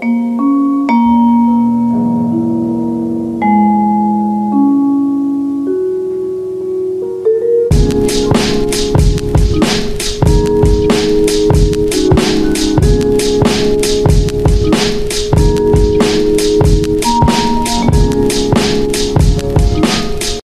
Música